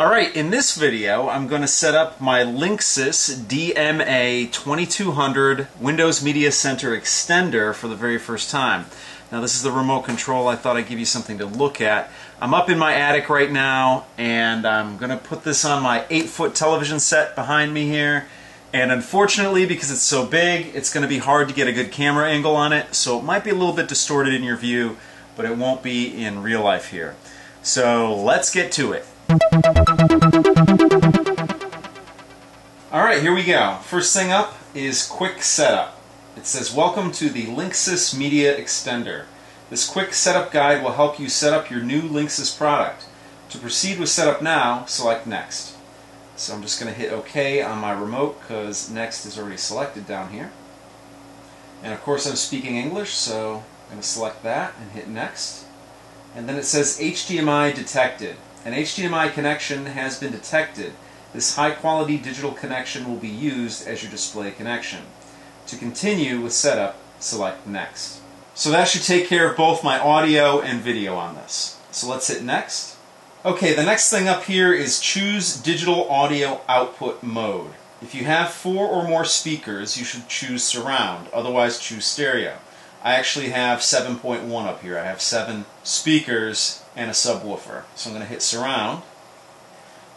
Alright, in this video I'm going to set up my Linksys DMA 2200 Windows Media Center extender for the very first time. Now this is the remote control, I thought I'd give you something to look at. I'm up in my attic right now and I'm going to put this on my 8 foot television set behind me here. And unfortunately, because it's so big, it's going to be hard to get a good camera angle on it, so it might be a little bit distorted in your view, but it won't be in real life here. So let's get to it. Alright, here we go. First thing up is quick setup. It says welcome to the Linksys Media Extender. This quick setup guide will help you set up your new Linksys product. To proceed with setup now, select next. So I'm just going to hit OK on my remote because next is already selected down here. And of course I'm speaking English, so I'm going to select that and hit next. And then it says HDMI detected. An HDMI connection has been detected. This high quality digital connection will be used as your display connection. To continue with setup, select next. So that should take care of both my audio and video on this. So let's hit next. Okay, the next thing up here is choose digital audio output mode. If you have four or more speakers, you should choose surround, otherwise choose stereo. I actually have 7.1 up here. I have seven speakers and a subwoofer. So I'm going to hit surround.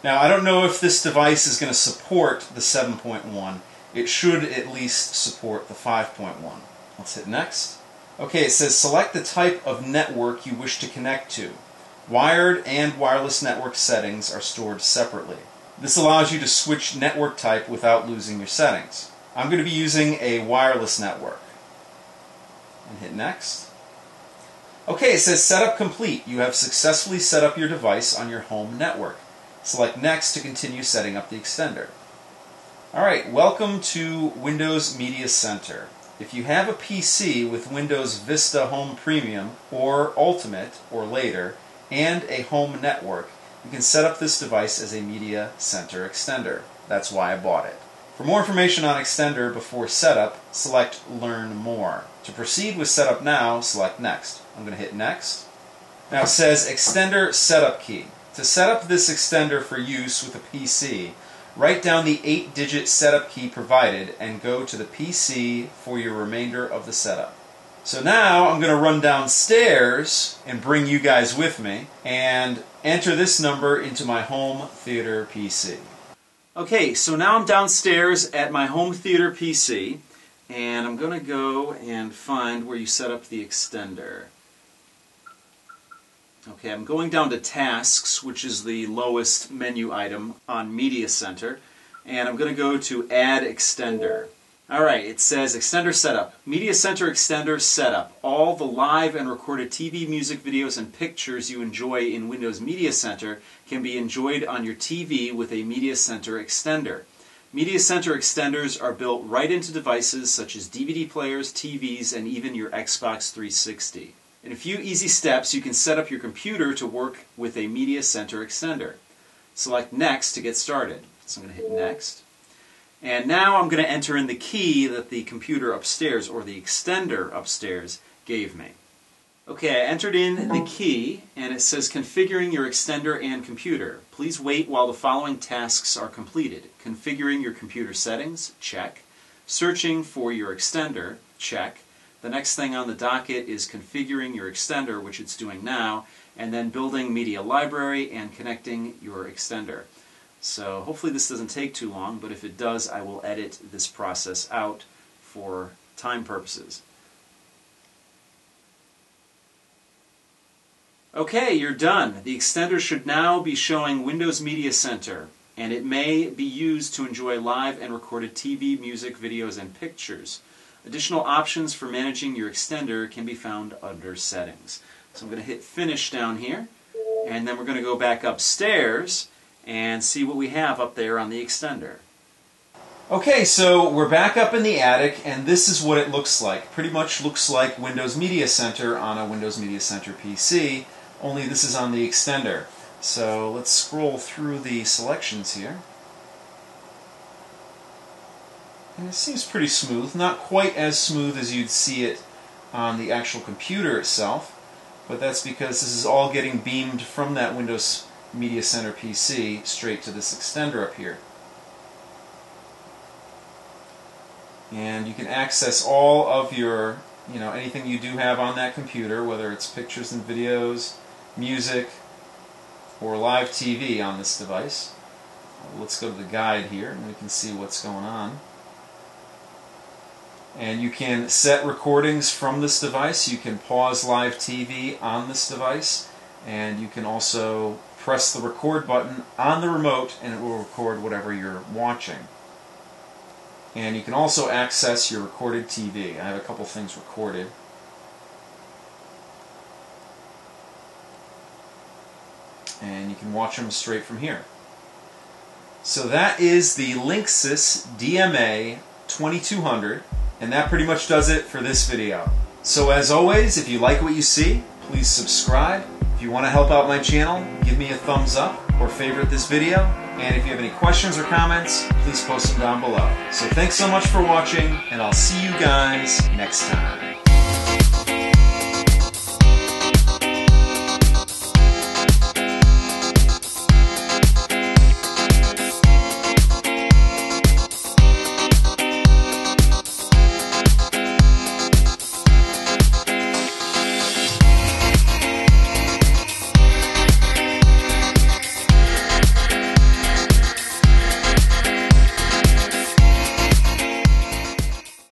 Now I don't know if this device is going to support the 7.1. It should at least support the 5.1. Let's hit next. Okay, it says select the type of network you wish to connect to. Wired and wireless network settings are stored separately. This allows you to switch network type without losing your settings. I'm going to be using a wireless network. And hit next. Okay, it says setup complete. You have successfully set up your device on your home network. Select next to continue setting up the extender. Alright, welcome to Windows Media Center. If you have a PC with Windows Vista Home Premium or Ultimate or later, and a home network, you can set up this device as a Media Center extender. That's why I bought it. For more information on Extender before setup, select Learn More. To proceed with setup now, select Next. I'm going to hit Next. Now it says Extender Setup Key. To set up this extender for use with a PC, write down the 8-digit setup key provided and go to the PC for your remainder of the setup. So now I'm going to run downstairs and bring you guys with me and enter this number into my home theater PC. Okay, so now I'm downstairs at my home theater PC and I'm going to go and find where you set up the extender. Okay, I'm going down to Tasks, which is the lowest menu item on Media Center, and I'm going to go to Add Extender. Alright, it says Extender Setup. Media Center Extender Setup. All the live and recorded TV, music, videos, and pictures you enjoy in Windows Media Center can be enjoyed on your TV with a Media Center Extender. Media Center extenders are built right into devices such as DVD players, TVs, and even your Xbox 360. In a few easy steps, you can set up your computer to work with a Media Center extender. Select Next to get started. So I'm going to hit Next. And now I'm going to enter in the key that the computer upstairs, or the extender upstairs, gave me. Okay, I entered in the oh. key, and it says configuring your extender and computer. Please wait while the following tasks are completed. Configuring your computer settings, check. Searching for your extender, check. The next thing on the docket is configuring your extender, which it's doing now, and then building media library and connecting your extender. So hopefully this doesn't take too long, but if it does, I will edit this process out for time purposes. Okay, you're done. The extender should now be showing Windows Media Center, and it may be used to enjoy live and recorded TV, music, videos, and pictures. Additional options for managing your extender can be found under Settings. So I'm going to hit Finish down here, and then we're going to go back upstairs and see what we have up there on the extender. Okay, so we're back up in the attic, and this is what it looks like. Pretty much looks like Windows Media Center on a Windows Media Center PC, only this is on the extender. So let's scroll through the selections here. And it seems pretty smooth, not quite as smooth as you'd see it on the actual computer itself, but that's because this is all getting beamed from that Windows Media Center PC straight to this extender up here. And you can access all of your, you know, anything you do have on that computer, whether it's pictures and videos, music, or live TV on this device. Uh, let's go to the guide here and we can see what's going on. And you can set recordings from this device. You can pause live TV on this device. And you can also press the record button on the remote and it will record whatever you're watching. And you can also access your recorded TV. I have a couple things recorded. And you can watch them straight from here. So that is the Linksys DMA 2200 and that pretty much does it for this video. So as always, if you like what you see, please subscribe. If you want to help out my channel, give me a thumbs up or favorite this video. And if you have any questions or comments, please post them down below. So thanks so much for watching, and I'll see you guys next time.